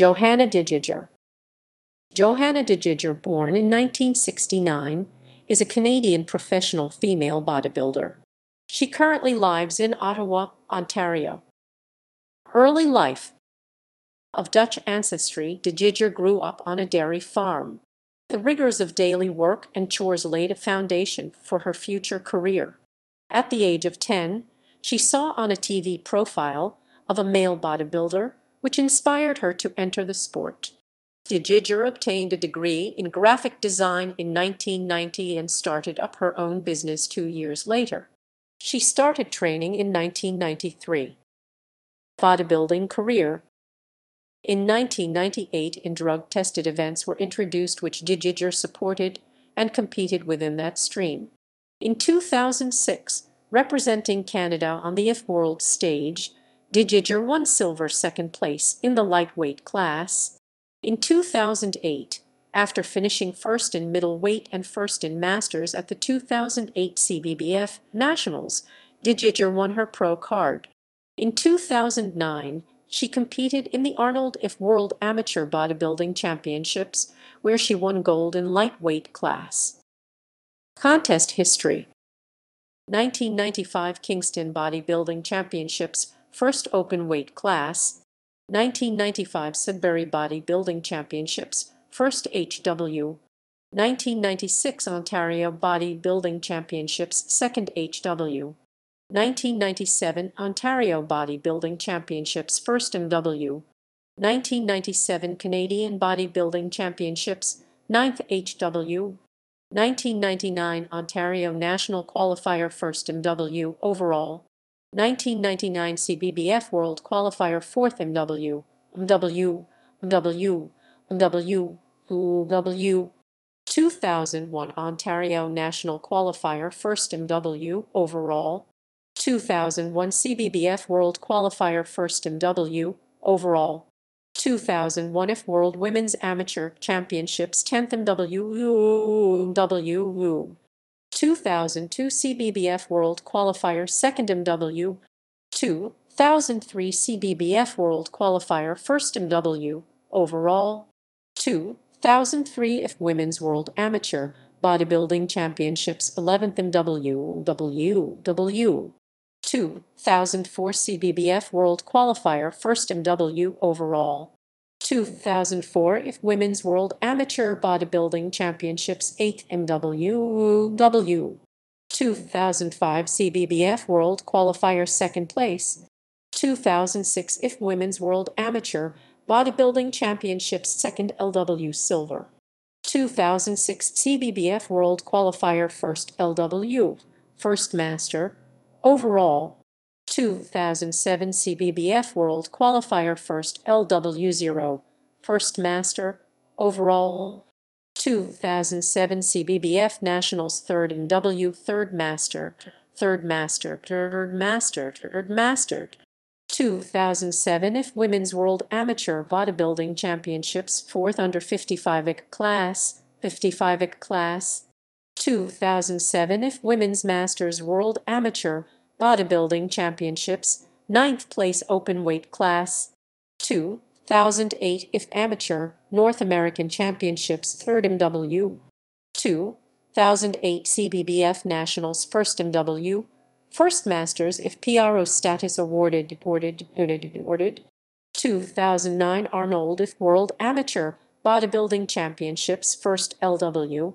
Johanna Dejager. Johanna Dejager, born in 1969, is a Canadian professional female bodybuilder. She currently lives in Ottawa, Ontario. Early life Of Dutch ancestry, Dejager grew up on a dairy farm. The rigors of daily work and chores laid a foundation for her future career. At the age of 10, she saw on a TV profile of a male bodybuilder, which inspired her to enter the sport. Dejager obtained a degree in graphic design in 1990 and started up her own business two years later. She started training in 1993. Bodybuilding career in 1998 in drug-tested events were introduced which Dejager supported and competed within that stream. In 2006, representing Canada on the IF World stage, Dejager won silver second place in the lightweight class. In 2008, after finishing first in middleweight and first in masters at the 2008 CBBF Nationals, Dejager won her pro card. In 2009, she competed in the Arnold IF World Amateur Bodybuilding Championships, where she won gold in lightweight class. Contest history 1995 Kingston Bodybuilding Championships, first open weight class. 1995 Sudbury Bodybuilding Championships, first HW. 1996 Ontario Bodybuilding Championships, second HW. 1997 Ontario Bodybuilding Championships, first MW. 1997 Canadian Bodybuilding Championships, ninth HW. 1999 Ontario National Qualifier First MW overall, 1999 CBBF World Qualifier Fourth MW, MW, MW, MW, MW, 2001 Ontario National Qualifier First MW overall, 2001 CBBF World Qualifier First MW overall, 2001 IF World Women's Amateur Championships 10th MW 2002 CBBF World Qualifier 2nd MW 2003 CBBF World Qualifier 1st MW overall 2003 IF Women's World Amateur Bodybuilding Championships 11th MW WW 2004 CBBF World Qualifier First MW overall. 2004 IF Women's World Amateur Bodybuilding Championships 8 MWW. 2005 CBBF World Qualifier Second Place. 2006 IF Women's World Amateur Bodybuilding Championships Second LW Silver. 2006 CBBF World Qualifier First LW. First Master. Overall, 2007 CBBF World Qualifier First LW0, First Master, Overall, 2007 CBBF Nationals Third and W Third Master, Third Master, Third Master, Third Master, 2007 IF Women's World Amateur Bodybuilding Championships Fourth Under 55 Class, 55 Class, 2007 IF Women's Masters World Amateur Bodybuilding Championships, 9th place open weight class, 2008 IF Amateur North American Championships 3rd MW, 2008 CBBF Nationals 1st MW, First Masters if PRO status awarded, awarded, awarded, awarded, 2009 Arnold if World Amateur Bodybuilding Championships 1st LW,